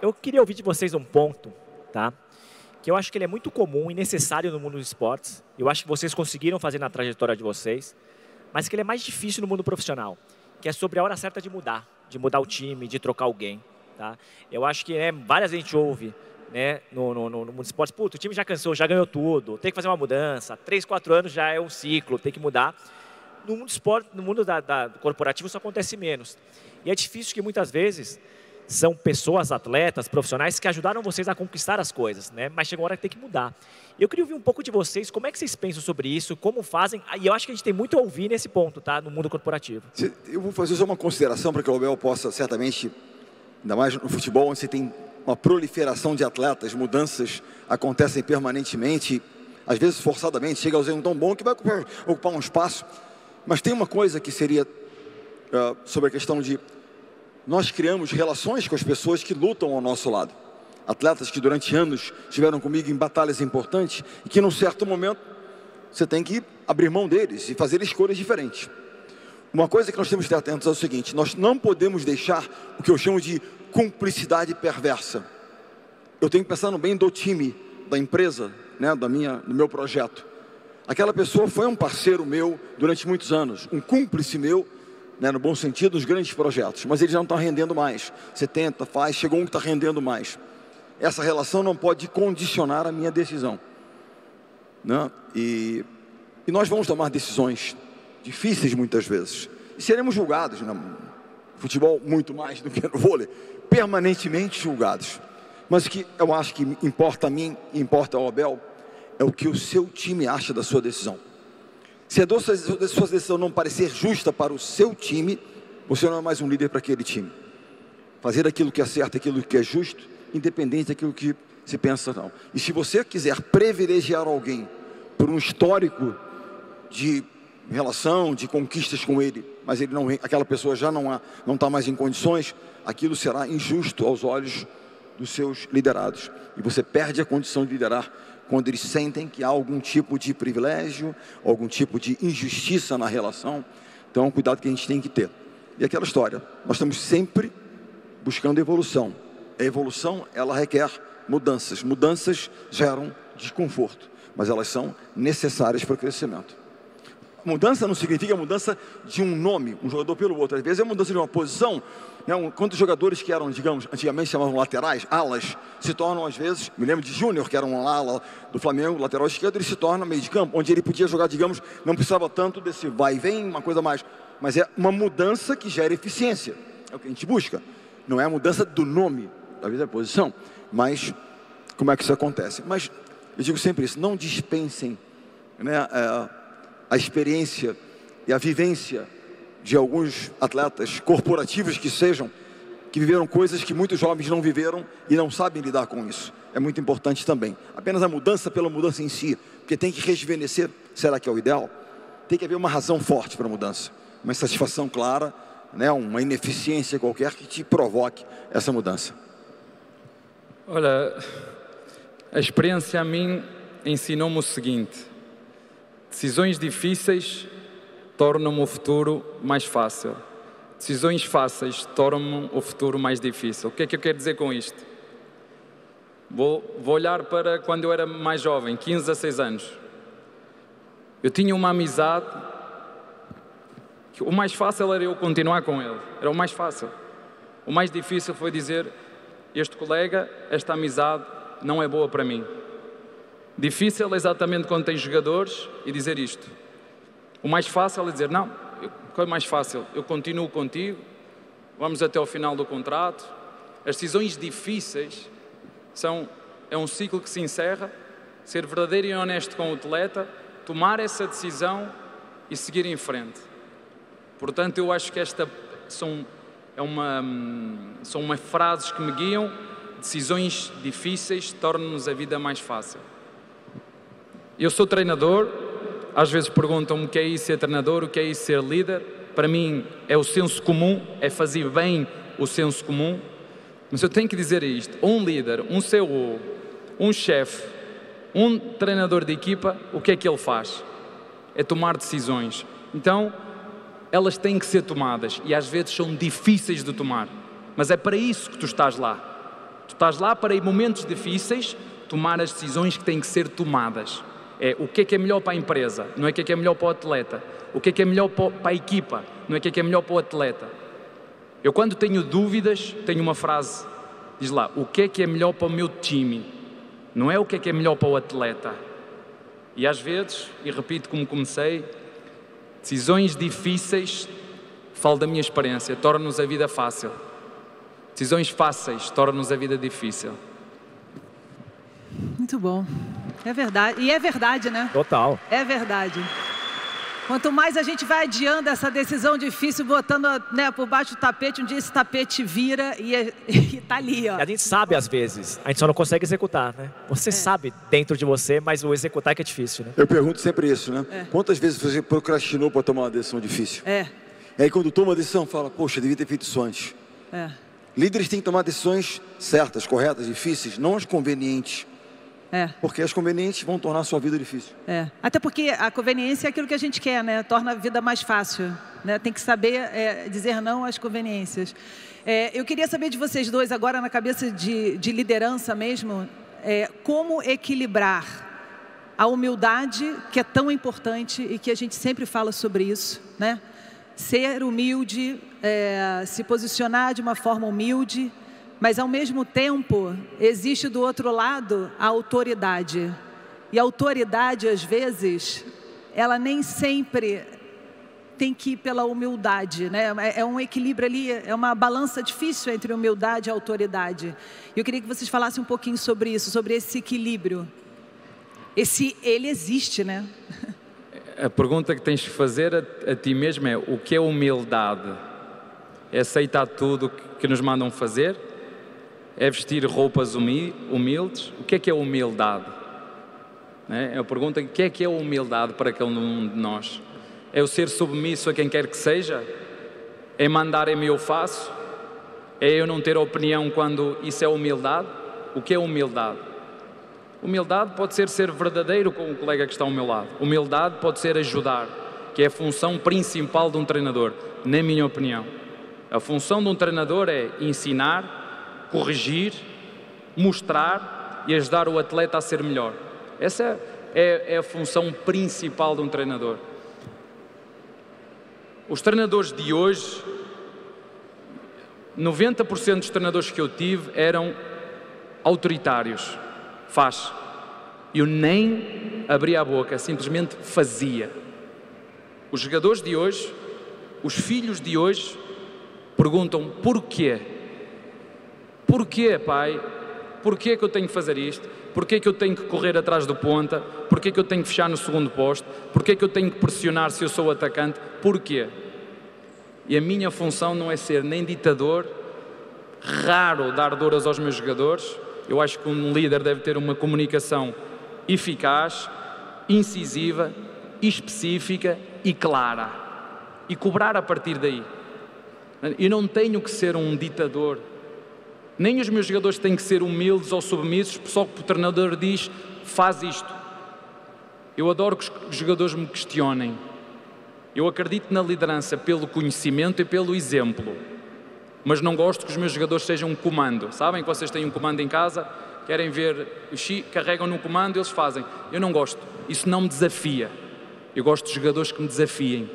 eu queria ouvir de vocês um ponto, tá? Que eu acho que ele é muito comum e necessário no mundo dos esportes. Eu acho que vocês conseguiram fazer na trajetória de vocês, mas que ele é mais difícil no mundo profissional, que é sobre a hora certa de mudar, de mudar o time, de trocar alguém, tá? Eu acho que né, várias a gente ouve né, no, no, no, mundo dos esportes, puto, o time já cansou, já ganhou tudo, tem que fazer uma mudança, três, quatro anos já é um ciclo, tem que mudar. No mundo do esporte, no mundo da, da, corporativo isso acontece menos. E é difícil que muitas vezes são pessoas, atletas, profissionais que ajudaram vocês a conquistar as coisas, né? Mas chegou a hora que tem que mudar. Eu queria ouvir um pouco de vocês, como é que vocês pensam sobre isso, como fazem, e eu acho que a gente tem muito a ouvir nesse ponto, tá? No mundo corporativo. Eu vou fazer só uma consideração para que o Abel possa, certamente, ainda mais no futebol, onde você tem uma proliferação de atletas, mudanças acontecem permanentemente, às vezes forçadamente, chega a ser um tão bom que vai ocupar, ocupar um espaço. Mas tem uma coisa que seria uh, sobre a questão de nós criamos relações com as pessoas que lutam ao nosso lado. Atletas que durante anos estiveram comigo em batalhas importantes e que num certo momento você tem que abrir mão deles e fazer escolhas diferentes. Uma coisa que nós temos que estar atentos é o seguinte: nós não podemos deixar o que eu chamo de cumplicidade perversa. Eu tenho que pensar no bem do time, da empresa, né, da minha, do meu projeto. Aquela pessoa foi um parceiro meu durante muitos anos, um cúmplice meu né, no bom sentido, os grandes projetos, mas eles não estão rendendo mais. Você tenta, faz, chegou um que está rendendo mais. Essa relação não pode condicionar a minha decisão. Né? E, e nós vamos tomar decisões difíceis muitas vezes. E seremos julgados, no né? futebol muito mais do que no vôlei, permanentemente julgados. Mas o que eu acho que importa a mim, importa ao Abel, é o que o seu time acha da sua decisão. Se a sua decisão não parecer justa para o seu time, você não é mais um líder para aquele time. Fazer aquilo que é certo, aquilo que é justo, independente daquilo que se pensa não. E se você quiser privilegiar alguém por um histórico de relação, de conquistas com ele, mas ele não, aquela pessoa já não não está mais em condições, aquilo será injusto aos olhos dos seus liderados. E você perde a condição de liderar quando eles sentem que há algum tipo de privilégio, algum tipo de injustiça na relação. Então, é cuidado que a gente tem que ter. E aquela história, nós estamos sempre buscando evolução. A evolução, ela requer mudanças. Mudanças geram desconforto, mas elas são necessárias para o crescimento. Mudança não significa mudança de um nome, um jogador pelo outro. Às vezes é mudança de uma posição. Né? Quantos jogadores que eram, digamos, antigamente chamavam laterais, alas, se tornam às vezes, me lembro de Júnior, que era um ala do Flamengo, lateral esquerdo, ele se torna meio de campo, onde ele podia jogar, digamos, não precisava tanto desse vai e vem, uma coisa mais. Mas é uma mudança que gera eficiência. É o que a gente busca. Não é a mudança do nome, talvez é a posição, mas como é que isso acontece? Mas eu digo sempre isso, não dispensem né, é, a experiência e a vivência de alguns atletas corporativos que sejam, que viveram coisas que muitos jovens não viveram e não sabem lidar com isso. É muito importante também. Apenas a mudança pela mudança em si, porque tem que rejuvenescer, será que é o ideal? Tem que haver uma razão forte para a mudança, uma satisfação clara, né, uma ineficiência qualquer que te provoque essa mudança. Olha, a experiência a mim ensinou-me o seguinte: Decisões difíceis tornam o futuro mais fácil. Decisões fáceis tornam o futuro mais difícil. O que é que eu quero dizer com isto? Vou, vou olhar para quando eu era mais jovem, 15 a 6 anos. Eu tinha uma amizade que o mais fácil era eu continuar com ele. Era o mais fácil. O mais difícil foi dizer: Este colega, esta amizade não é boa para mim. Difícil é exatamente quando tem jogadores e dizer isto. O mais fácil é dizer, não, qual é mais fácil? Eu continuo contigo, vamos até ao final do contrato. As decisões difíceis são, é um ciclo que se encerra, ser verdadeiro e honesto com o atleta, tomar essa decisão e seguir em frente. Portanto, eu acho que esta são, é uma, são uma frases que me guiam. Decisões difíceis tornam-nos a vida mais fácil. Eu sou treinador, às vezes perguntam-me o que é isso ser treinador, o que é isso ser líder. Para mim é o senso comum, é fazer bem o senso comum. Mas eu tenho que dizer isto: um líder, um CEO, um chefe, um treinador de equipa, o que é que ele faz? É tomar decisões. Então, elas têm que ser tomadas e às vezes são difíceis de tomar. Mas é para isso que tu estás lá. Tu estás lá para, em momentos difíceis, tomar as decisões que têm que ser tomadas. É o que é que é melhor para a empresa, não é o que é que é melhor para o atleta. O que é que é melhor para a equipa, não é o que é que é melhor para o atleta. Eu, quando tenho dúvidas, tenho uma frase: diz lá, o que é que é melhor para o meu time, não é o que é que é melhor para o atleta. E às vezes, e repito como comecei, decisões difíceis, falo da minha experiência, tornam-nos a vida fácil. Decisões fáceis tornam-nos a vida difícil. Muito bom. É verdade. E é verdade, né? Total. É verdade. Quanto mais a gente vai adiando essa decisão difícil, botando né, por baixo do tapete, um dia esse tapete vira e, está ali. Ó. a gente sabe às vezes, a gente só não consegue executar, né? Você é. sabe dentro de você, mas o executar é que é difícil, né? Eu pergunto sempre isso, né? É. Quantas vezes você procrastinou para tomar uma decisão difícil? É. E aí quando toma uma decisão, fala, poxa, devia ter feito isso antes. É. Líderes têm que tomar decisões certas, corretas, difíceis, não as convenientes. É. Porque as convenientes vão tornar a sua vida difícil. É. Até porque a conveniência é aquilo que a gente quer, né? Torna a vida mais fácil. Né? Tem que saber é, dizer não às conveniências. É, eu queria saber de vocês dois, agora na cabeça de, de liderança mesmo, é, como equilibrar a humildade, que é tão importante e que a gente sempre fala sobre isso, né? Ser humilde, é, se posicionar de uma forma humilde, mas ao mesmo tempo, existe do outro lado a autoridade. E a autoridade, às vezes, ela nem sempre tem que ir pela humildade, né? É um equilíbrio ali, é uma balança difícil entre humildade e autoridade. Eu queria que vocês falassem um pouquinho sobre isso, sobre esse equilíbrio. Esse, ele existe, né? A pergunta que tens que fazer a, a ti mesmo é: o que é humildade? É aceitar tudo que nos mandam fazer? É vestir roupas humildes. O que é que é humildade? É? Eu pergunto: o que é que é humildade para cada um de nós? É o ser submisso a quem quer que seja? É mandar em mim eu faço? É eu não ter opinião quando isso é humildade? O que é humildade? Humildade pode ser ser verdadeiro com o colega que está ao meu lado. Humildade pode ser ajudar, que é a função principal de um treinador, na minha opinião. A função de um treinador é ensinar, corrigir, mostrar e ajudar o atleta a ser melhor. Essa é, é a função principal de um treinador. Os treinadores de hoje, 90% dos treinadores que eu tive eram autoritários. Faz. Eu nem abria a boca, simplesmente fazia. Os jogadores de hoje, os filhos de hoje, perguntam porquê Porquê, pai? Porquê que eu tenho que fazer isto? Porquê que eu tenho que correr atrás do ponta? Porquê que eu tenho que fechar no segundo posto? Porquê que eu tenho que pressionar se eu sou atacante? Porquê? E a minha função não é ser nem ditador, raro dar douras aos meus jogadores. Eu acho que um líder deve ter uma comunicação eficaz, incisiva, específica e clara. E cobrar a partir daí. Eu não tenho que ser um ditador nem os meus jogadores têm que ser humildes ou submissos só que o treinador diz faz isto. Eu adoro que os jogadores me questionem. Eu acredito na liderança pelo conhecimento e pelo exemplo. Mas não gosto que os meus jogadores sejam um comando. Sabem que vocês têm um comando em casa, querem ver o Xi, carregam no comando eles fazem. Eu não gosto. Isso não me desafia. Eu gosto de jogadores que me desafiem.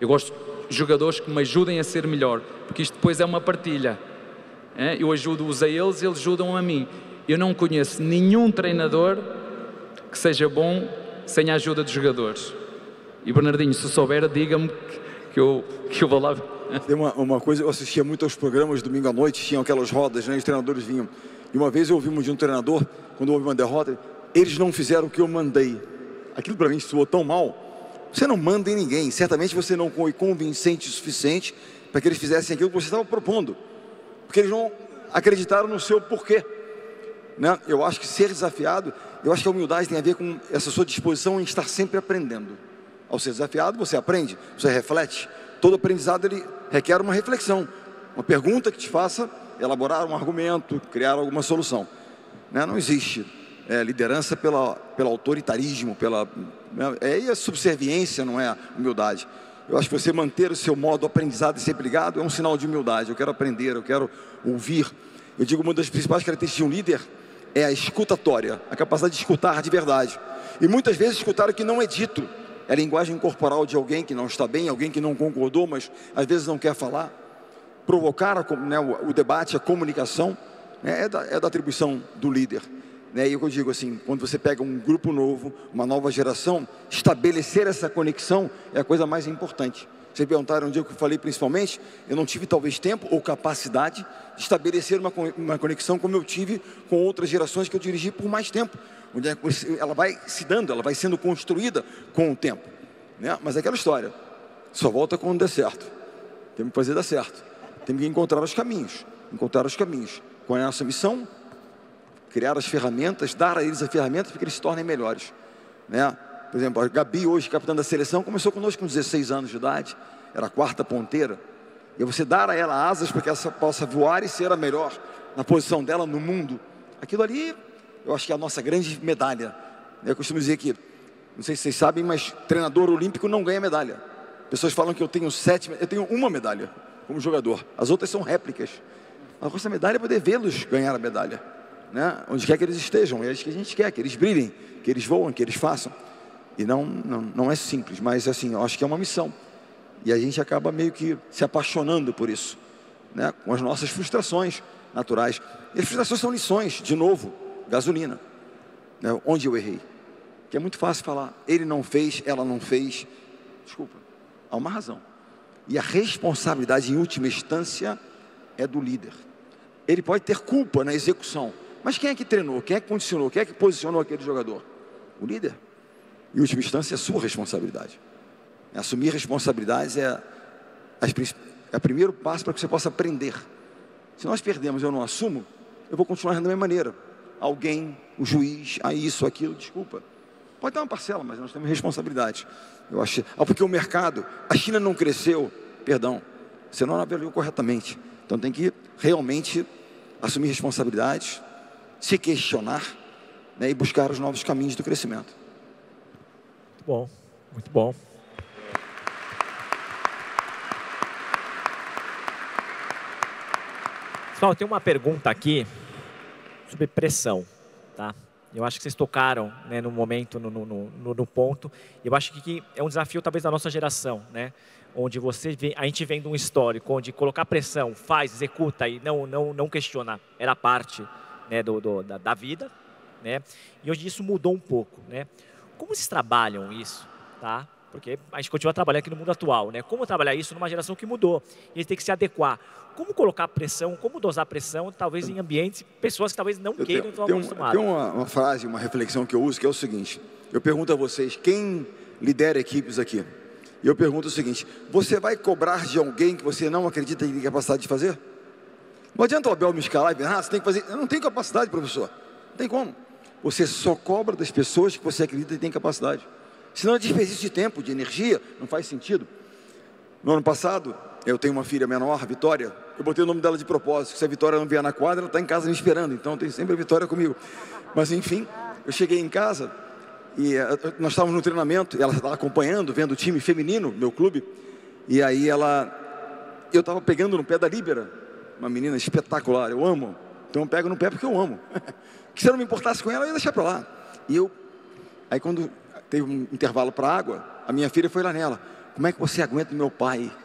Eu gosto de jogadores que me ajudem a ser melhor, porque isto depois é uma partilha. É? Eu ajudo-os a eles, eles ajudam a mim. Eu não conheço nenhum treinador que seja bom sem a ajuda dos jogadores. E Bernardinho, se souber, diga-me que eu, que eu vou lá. Tem uma, uma coisa, eu assistia muito aos programas domingo à noite, tinham aquelas rodas, né, os treinadores vinham. E uma vez eu ouvi de um treinador, quando houve uma derrota, eles não fizeram o que eu mandei. Aquilo para mim soou tão mal. Você não manda em ninguém, certamente você não foi convincente o suficiente para que eles fizessem aquilo que você estava propondo porque eles não acreditaram no seu porquê. Né? Eu acho que ser desafiado, eu acho que a humildade tem a ver com essa sua disposição em estar sempre aprendendo. Ao ser desafiado, você aprende, você reflete. Todo aprendizado ele requer uma reflexão, uma pergunta que te faça elaborar um argumento, criar alguma solução. Né? Não existe é, liderança pela, pelo autoritarismo, pela né? é a subserviência, não é humildade. Eu acho que você manter o seu modo aprendizado e sempre ligado é um sinal de humildade. Eu quero aprender, eu quero ouvir. Eu digo uma das principais características de um líder é a escutatória, a capacidade de escutar de verdade. E muitas vezes escutar o que não é dito. É a linguagem corporal de alguém que não está bem, alguém que não concordou, mas às vezes não quer falar. Provocar né, o, debate, a comunicação, né, é, da, é da atribuição do líder. Né? E eu digo assim, quando você pega um grupo novo, uma nova geração, estabelecer essa conexão é a coisa mais importante. Vocês perguntaram um dia que eu falei principalmente, eu não tive talvez tempo ou capacidade de estabelecer uma, uma conexão como eu tive com outras gerações que eu dirigi por mais tempo. Onde é ela vai se dando, ela vai sendo construída com o tempo. Né? Mas é aquela história, só volta quando der certo. Temos que fazer dar certo. Temos que encontrar os caminhos. Encontrar os caminhos. Qual é a nossa missão? Criar as ferramentas, dar a eles as ferramentas para que eles se tornem melhores. Né? Por exemplo, a Gabi, hoje capitã da seleção, começou conosco com 16 anos de idade, era a quarta ponteira. E você dar a ela asas para que ela possa voar e ser a melhor na posição dela no mundo. Aquilo ali, eu acho que é a nossa grande medalha. Eu costumo dizer que, não sei se vocês sabem, mas treinador olímpico não ganha medalha. Pessoas falam que eu tenho sete, eu tenho uma medalha como jogador. As outras são réplicas. A nossa medalha é poder vê-los ganhar a medalha. Né? Onde quer que eles estejam. É isso que a gente quer, que eles brilhem, que eles voem, que eles façam. E não, não, não é simples, mas assim, eu acho que é uma missão. E a gente acaba meio que se apaixonando por isso, né? com as nossas frustrações naturais. E as frustrações são lições, de novo, gasolina. Né? Onde eu errei. Que é muito fácil falar, ele não fez, ela não fez. Desculpa, há uma razão. E a responsabilidade, em última instância, é do líder. Ele pode ter culpa na execução, mas quem é que treinou? Quem é que condicionou? Quem é que posicionou aquele jogador? O líder. Em última instância, é sua responsabilidade. Assumir responsabilidades é, é o primeiro passo para que você possa aprender. Se nós perdemos e eu não assumo, eu vou continuar da mesma maneira. Alguém, o juiz, a isso, aquilo, desculpa. Pode ter uma parcela, mas nós temos responsabilidade. Eu achei, ah, porque o mercado, a China não cresceu, perdão, você não avaliou corretamente. Então tem que realmente assumir responsabilidades, se questionar né, e buscar os novos caminhos do crescimento. Muito bom, muito bom. Pessoal, tem uma pergunta aqui sobre pressão, tá? Eu acho que vocês tocaram né, no momento, no, no, no, no ponto. Eu acho que é um desafio talvez da nossa geração, né? Onde você a gente vem de um histórico onde colocar pressão, faz, executa e não não não questiona era parte né, do, do da, da, vida, né? E hoje isso mudou um pouco, né? Como vocês trabalham isso, tá? Porque a gente continua trabalhando aqui no mundo atual, né? Como trabalhar isso numa geração que mudou? E a gente tem que se adequar. Como colocar pressão, como dosar pressão, talvez em ambientes, pessoas que talvez não eu queiram, estão acostumadas. Tem uma, uma frase, uma reflexão que eu uso, que é o seguinte. Eu pergunto a vocês, quem lidera equipes aqui? E eu pergunto o seguinte, você vai cobrar de alguém que você não acredita em capacidade de fazer? Não adianta o Abel me escalar e dizer, ah, você tem que fazer. Eu não tenho capacidade, professor. Não tem como. Você só cobra das pessoas que você acredita que tem capacidade. Senão é desperdício de tempo, de energia, não faz sentido. No ano passado, eu tenho uma filha menor, Vitória. Eu botei o nome dela de propósito. Se a Vitória não vier na quadra, ela está em casa me esperando. Então tem sempre a Vitória comigo. Mas enfim, eu cheguei em casa e uh, nós estávamos no treinamento. Ela estava acompanhando, vendo o time feminino, meu clube. E aí ela, eu estava pegando no pé da Líbera, uma menina espetacular. Eu amo. Então eu pego no pé porque eu amo. que se eu não me importasse com ela, eu ia deixar para lá. E eu, aí quando teve um intervalo para água, a minha filha foi lá nela. Como é que você aguenta meu pai?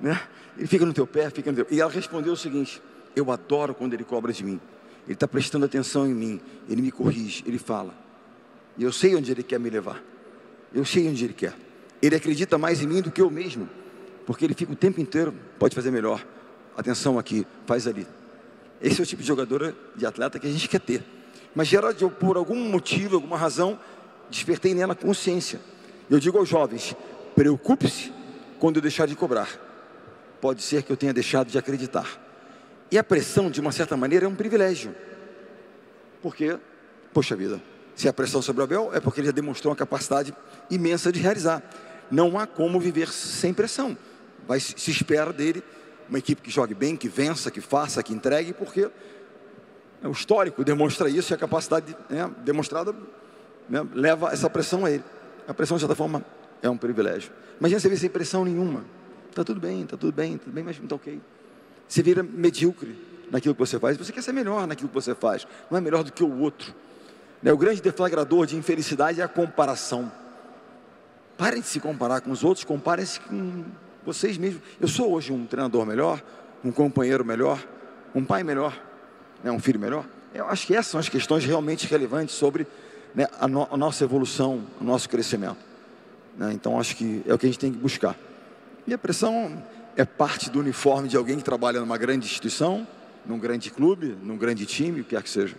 Né? Ele fica no teu pé, fica no teu... E ela respondeu o seguinte: Eu adoro quando ele cobra de mim. Ele está prestando atenção em mim. Ele me corrige, ele fala. E eu sei onde ele quer me levar. Eu sei onde ele quer. Ele acredita mais em mim do que eu mesmo. Porque ele fica o tempo inteiro, pode fazer melhor. Atenção aqui, faz ali. Esse é o tipo de jogador, de atleta que a gente quer ter. Mas gera, por algum motivo, alguma razão, despertei nela consciência. Eu digo aos jovens: preocupe-se quando eu deixar de cobrar. Pode ser que eu tenha deixado de acreditar. E a pressão, de uma certa maneira, é um privilégio. Porque, poxa vida, se a pressão sobre Abel é porque ele já demonstrou uma capacidade imensa de realizar. Não há como viver sem pressão. Vai, se espera dele uma equipe que jogue bem, que vença, que faça, que entregue, porque o histórico demonstra isso e a capacidade né, demonstrada né, leva essa pressão a ele. A pressão, de certa forma, é um privilégio. Imagina você vir sem pressão nenhuma. Está tudo bem, está tudo bem, tudo bem, mas não está ok. Você vira medíocre. naquilo que você faz, você quer ser melhor naquilo que você faz, não é melhor do que o outro. Né? O grande deflagrador de infelicidade é a comparação. Parem de se comparar com os outros, comparem-se com vocês mesmos. Eu sou hoje um treinador melhor, um companheiro melhor, um pai melhor, né? um filho melhor. Eu acho que essas são as questões realmente relevantes sobre né, a, no a, nossa evolução, o nosso crescimento. Né? Então, acho que é o que a gente tem que buscar. E a pressão é parte do uniforme de alguém que trabalha numa grande instituição, num grande clube, num grande time, o que quer que seja.